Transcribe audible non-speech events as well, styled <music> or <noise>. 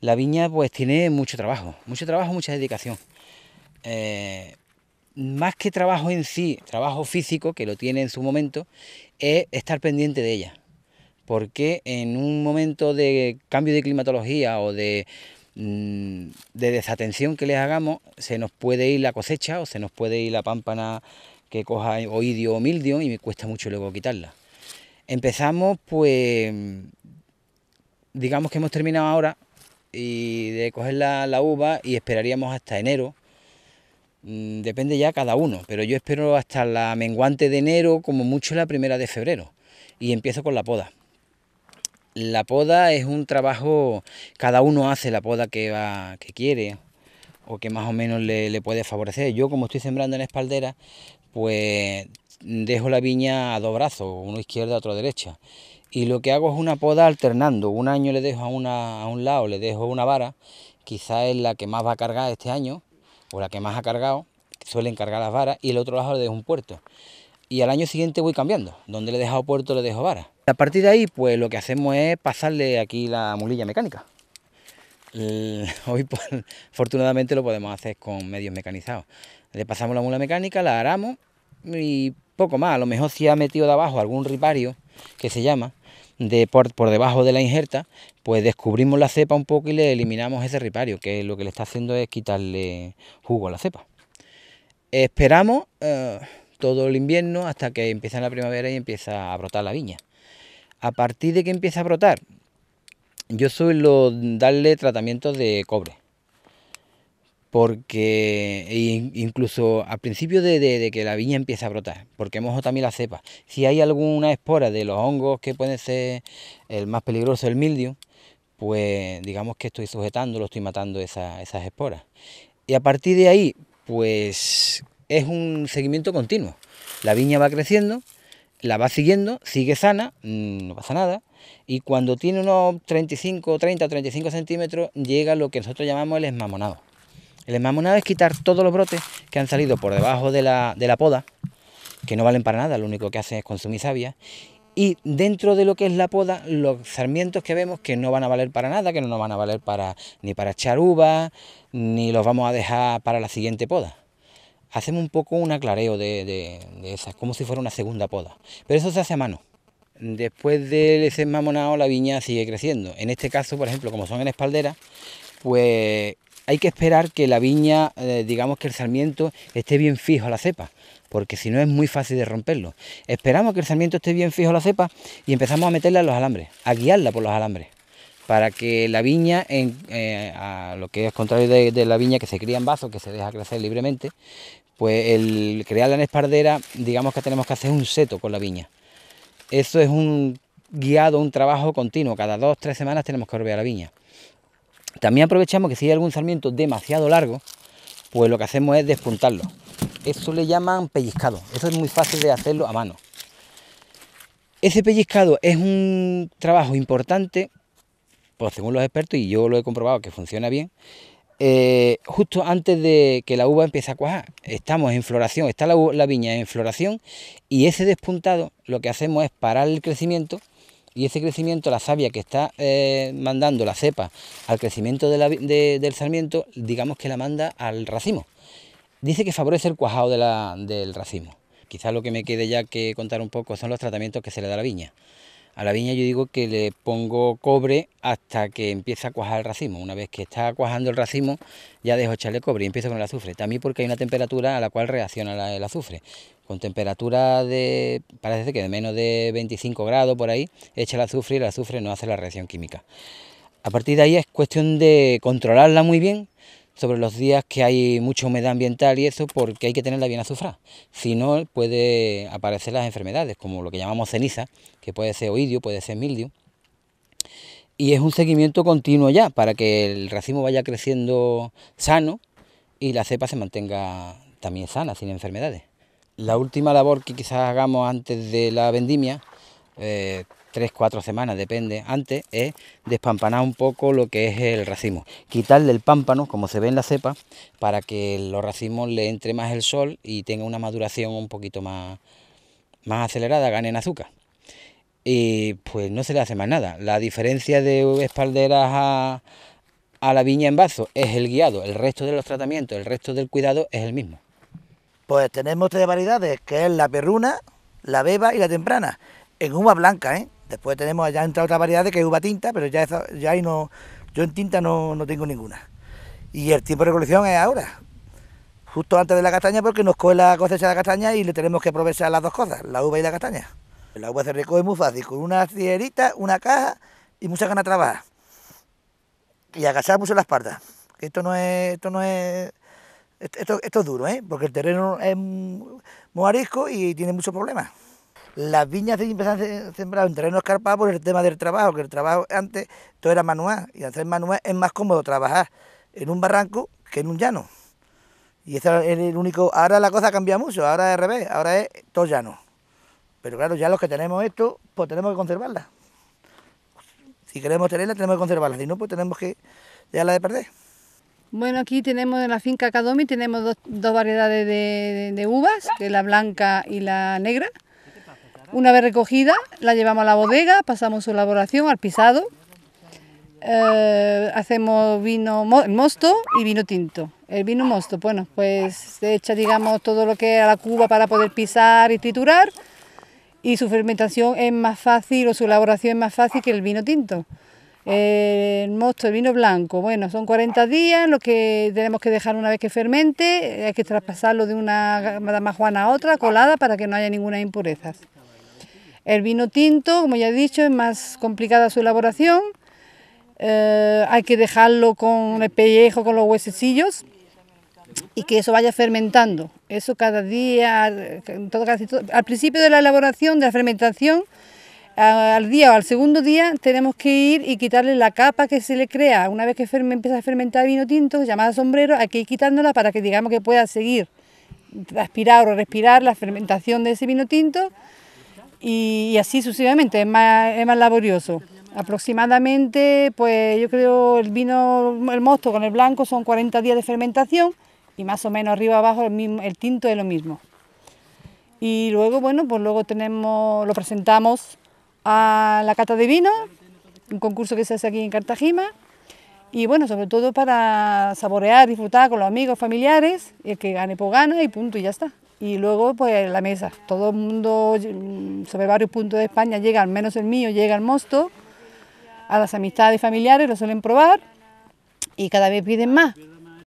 La viña pues tiene mucho trabajo, mucho trabajo, mucha dedicación. Eh, más que trabajo en sí, trabajo físico, que lo tiene en su momento, es estar pendiente de ella. Porque en un momento de cambio de climatología o de, mm, de desatención que les hagamos, se nos puede ir la cosecha o se nos puede ir la pámpana que coja oidio o mildio y me cuesta mucho luego quitarla. Empezamos pues, digamos que hemos terminado ahora y de coger la, la uva y esperaríamos hasta enero Mm, depende ya cada uno, pero yo espero hasta la menguante de enero, como mucho la primera de febrero, y empiezo con la poda. La poda es un trabajo, cada uno hace la poda que, va, que quiere o que más o menos le, puede favorecer. Yo como estoy sembrando en espaldera, pues dejo la viña a dos brazos, uno izquierda, otro derecha. Y lo que hago es una poda alternando. Un año le dejo a, una, a un lado, le dejo una vara, quizá es la que más va a cargar este año, o la que más ha cargado, suelen cargar las varas, y el otro lado le dejo un puerto. Y al año siguiente voy cambiando, donde le he dejado puerto le dejo vara. A partir de ahí, pues lo que hacemos es pasarle aquí la mulilla mecánica. <laughs> hoy, pues, afortunadamente, lo podemos hacer con medios mecanizados. Le pasamos la mula mecánica, la aramos y poco más. A lo mejor si ha metido de abajo algún ripario, que se llama, de por, por, debajo de la injerta, pues descubrimos la cepa un poco y le eliminamos ese ripario, que lo que le está haciendo es quitarle jugo a la cepa. Esperamos eh, todo el invierno hasta que empieza la primavera y empieza a brotar la viña. A partir de que empieza a brotar, yo suelo darle tratamientos de cobre porque incluso al principio de, que la viña empieza a brotar, porque mojo también la cepa, si hay alguna espora de los hongos que puede ser el más peligroso, el mildio, pues digamos que estoy sujetándolo, estoy matando esas esporas. Y a partir de ahí, pues es un seguimiento continuo. La viña va creciendo, la va siguiendo, sigue sana, mm, no pasa nada, y cuando tiene unos 35, 30, 35 centímetros, llega lo que nosotros llamamos el esmamonado el esmamonado es quitar todos los brotes que han salido por debajo de la, poda, que no valen para nada, lo único que hacen es consumir savia, y dentro de lo que es la poda, los sarmientos que vemos que no van a valer para nada, que no nos van a valer para, ni para echar uvas, ni los vamos a dejar para la siguiente poda. Hacemos un poco un aclareo de, de, esas, como si fuera una segunda poda. Pero eso se hace a mano. Después de ese mamonado la viña sigue creciendo. En este caso, por ejemplo, como son en espaldera, pues hay que esperar que la viña, eh, digamos que el sarmiento esté bien fijo a la cepa, porque si no es muy fácil de romperlo. Esperamos que el sarmiento esté bien fijo a la cepa y empezamos a meterla en los alambres, a guiarla por los alambres, para que la viña, en, eh, a lo que es contrario de, la viña que se cría en vaso, que se deja crecer libremente, pues el crearla en espardera, digamos que tenemos que hacer un seto con la viña. Eso es un guiado, un trabajo continuo, cada dos, tres semanas tenemos que volver a la viña. También aprovechamos que si hay algún sarmiento demasiado largo, pues lo que hacemos es despuntarlo. Eso le llaman pellizcado. Eso es muy fácil de hacerlo a mano. Ese pellizcado es un trabajo importante, pues según los expertos, y yo lo he comprobado que funciona bien, eh, justo antes de que la uva empiece a cuajar. Estamos en floración, está la, la viña en floración y ese despuntado lo que hacemos es parar el crecimiento y ese crecimiento, la savia que está eh, mandando la cepa al crecimiento del sarmiento, digamos que la manda al racimo. Dice que favorece el cuajado del racimo. Quizás lo que me quede ya que contar un poco son los tratamientos que se le da a la viña. A la viña yo digo que le pongo cobre hasta que empieza a cuajar el racimo. Una vez que está cuajando el racimo, ya dejo echarle cobre y empiezo con el azufre. También porque hay una temperatura a la cual reacciona el azufre con temperatura de, parece que de menos de 25 grados por ahí, echa el azufre y el azufre no hace la reacción química. A partir de ahí es cuestión de controlarla muy bien sobre los días que hay mucha humedad ambiental y eso, porque hay que tenerla bien azufrada. Si no, puede aparecer las enfermedades, como lo que llamamos ceniza, que puede ser oidio, puede ser mildio. Y es un seguimiento continuo ya, para que el racimo vaya creciendo sano y la cepa se mantenga también sana, sin enfermedades. La última labor que quizás hagamos antes de la vendimia, eh, tres, cuatro semanas, depende, antes, es despampanar un poco lo que es el racimo. Quitarle el pámpano, como se ve en la cepa, para que los racimos le entre más el sol y tenga una maduración un poquito más, más acelerada, ganen azúcar. Y pues no se le hace más nada. La diferencia de espalderas a, a la viña en vaso es el guiado, el resto de los tratamientos, el resto del cuidado es el mismo. Pues tenemos tres variedades, que es la perruna, la beba y la temprana, en uva blanca, ¿eh? Después tenemos ya entra otra variedad que es uva tinta, pero ya, ya ahí no, yo en tinta no, no tengo ninguna. Y el tiempo de recolección es ahora, justo antes de la castaña, porque nos coge la cosecha de la castaña y le tenemos que aprovechar las dos cosas, la uva y la castaña. La uva se recoge muy fácil, con una cierita, una caja y muchas ganas de trabajar. Y agachar mucho la espalda. Esto no es, esto no es, esto, es duro, ¿eh? porque el terreno es muy arisco y tiene muchos problemas. Las viñas se empezaron a sembrar en terreno escarpado por el tema del trabajo, que el trabajo antes todo era manual, y hacer manual es más cómodo trabajar en un barranco que en un llano. Y ese es el único. Ahora la cosa cambia mucho, ahora es al revés, ahora es todo llano. Pero claro, ya los que tenemos esto, pues tenemos que conservarla. Si queremos tenerla, tenemos que conservarla, si no, pues tenemos que dejarla de perder. Bueno, aquí tenemos en la finca Cadomi, tenemos dos, variedades de uvas, que es la blanca y la negra. Una vez recogida, la llevamos a la bodega, pasamos su elaboración al pisado, eh, hacemos vino mosto y vino tinto. El vino mosto, bueno, pues se echa, digamos, todo lo que es a la cuba para poder pisar y triturar y su fermentación es más fácil o su elaboración es más fácil que el vino tinto. El mosto, el vino blanco, bueno, son 40 días, lo que tenemos que dejar una vez que fermente, hay que traspasarlo de una juana a otra, colada, para que no haya ninguna impurezas. El vino tinto, como ya he dicho, es más complicada su elaboración. Eh, hay que dejarlo con el pellejo, con los huesecillos y que eso vaya fermentando. Eso cada día, todo, al principio de la elaboración, de la fermentación, al día o al segundo día tenemos que ir y quitarle la capa que se le crea. Una vez que empieza a fermentar vino tinto, llamada sombrero, hay que ir quitándola para que digamos que pueda seguir aspirar o respirar la fermentación de ese vino tinto y, así sucesivamente, es más, es más laborioso. Aproximadamente, pues yo creo el vino, el mosto con el blanco son 40 días de fermentación y más o menos arriba abajo el, mismo, el tinto es lo mismo. Y luego, bueno, pues luego tenemos, lo presentamos a la cata de vino, un concurso que se hace aquí en Cartagena, y bueno, sobre todo para saborear, disfrutar con los amigos, familiares, el que gane, pues gana y punto, y ya está y luego pues la mesa. Todo el mundo mm, sobre varios puntos de España llega, al menos el mío, llega al mosto, a las amistades familiares lo suelen probar y cada vez piden más.